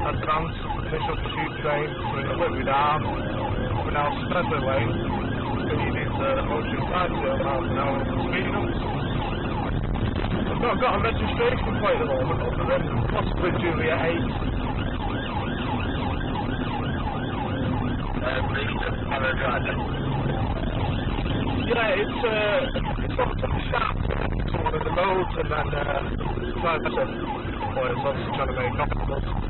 a trans official tube train in the dus Webinam, Webinam Expressway Lane. He needs uh, a motion transfer about now speeding I've got a registration plate at the moment on the rim, possibly Julia 8. Uh, yeah, it's uh, it's not the shop, it's one of the modes, and then uh, it's like I trying to make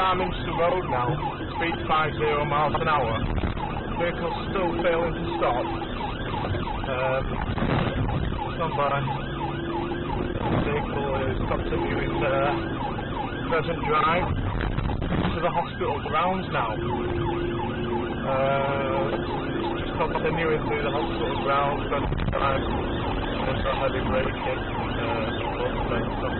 time into the road now, speed 50 miles an hour. Vehicle still failing to stop. Um, somebody, vehicle is continuing their uh, present drive to the hospital grounds now. Uh, just continuing through the hospital grounds, but I'm heading braking, uh,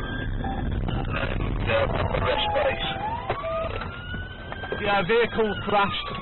A vehicle crashed